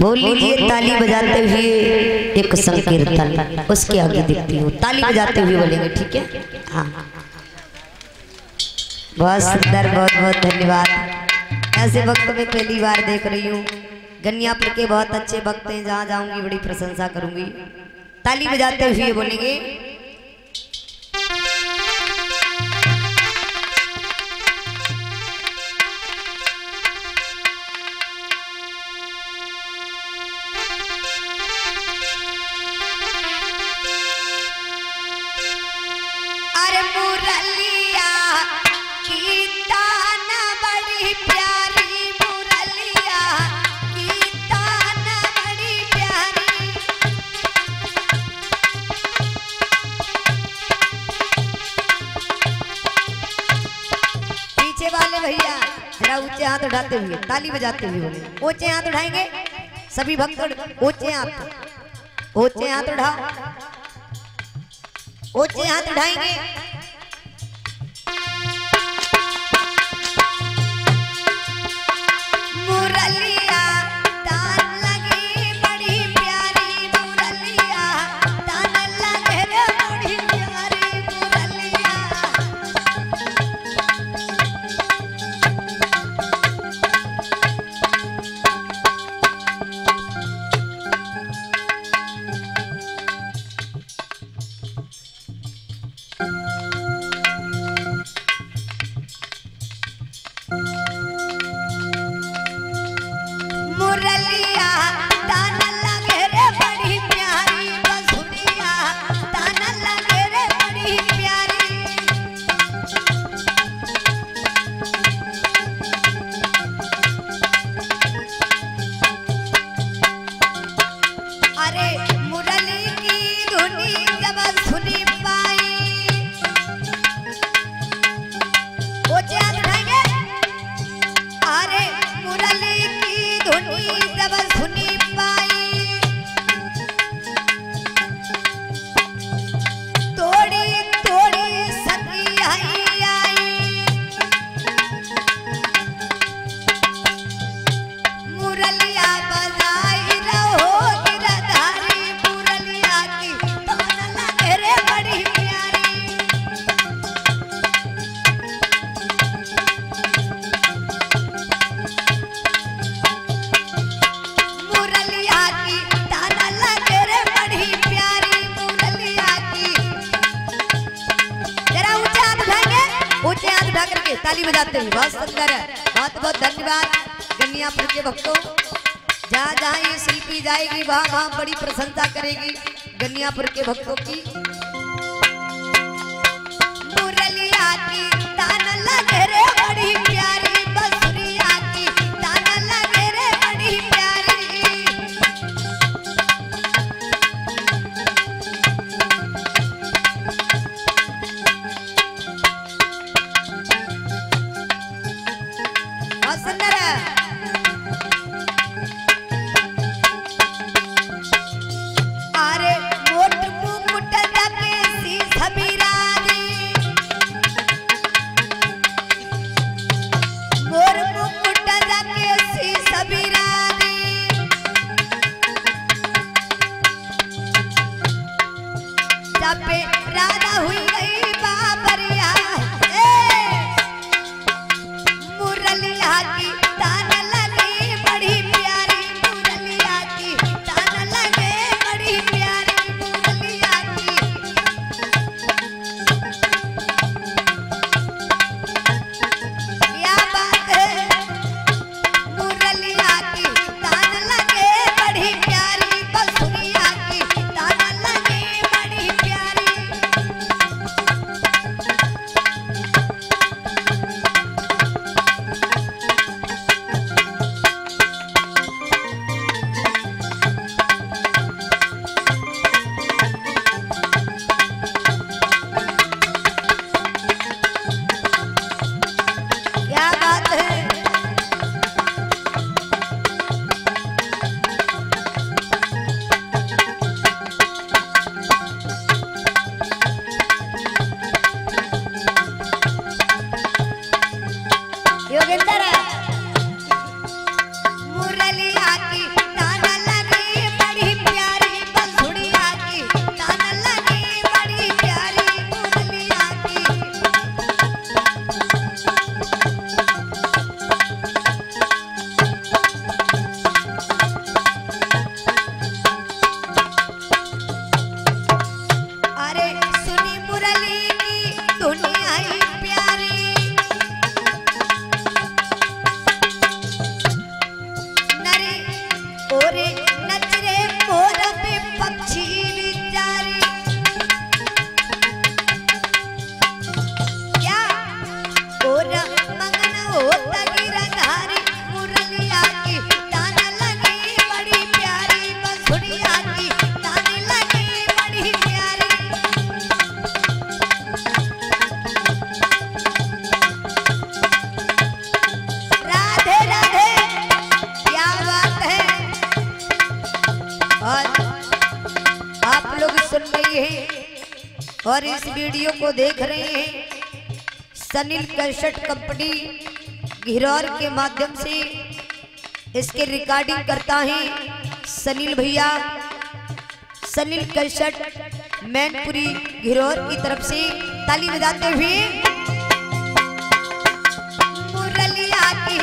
बोल लीजिए ताली बजाते हुए एक संकीर्तन उसके आगे दिखती हूँ। ताली बजाते हुए बोलेंगे ठीक है? हाँ। बहुत सुंदर बहुत बहुत धन्यवाद। ऐसे वक्त में पहली बार देख रही हूँ। गन्यापुर के बहुत अच्छे वक्त हैं जहाँ जाऊँगी बड़ी प्रशंसा करूँगी। ताली बजाते हुए बोलेंगे हाथ उठाते हुए, ताली बजाते हुए बोले ऊँचे हाथ उठाएँगे? सभी भक्त ऊँचे हाथ ऊँचे हाथ उठाओ ऊँचे हाथ उठाएँगे। गनियापुर के भक्तों, जहाँ जहाँ ये शिल्पी जाएगी, वहाँ वहाँ बड़ी प्रसन्नता करेगी। गनियापुर के भक्तों की మురళీ और इस वीडियो को देख रहे हैं सनील कैसेट कंपनी, घिरौर के माध्यम से। इसके रिकॉर्डिंग करता है सनील भैया। सनील कैसेट मैनपुरी, घिरौर की तरफ़ से ताली बजाते हुए। मुरलिया की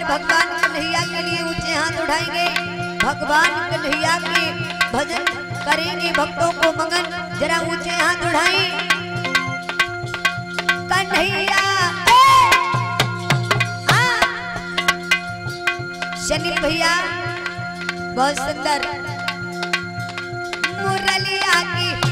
बार भगवान कन्हैया के लिए ऊँचे हाथ उठाएँगे। भगवान कन्हैया के भजन करेंगे, भक्तों को मगन जरा ऊँचे हाथ उठाए। कन्हैया हाँ। शनि भैया, बहुत सुंदर। मुरलिया की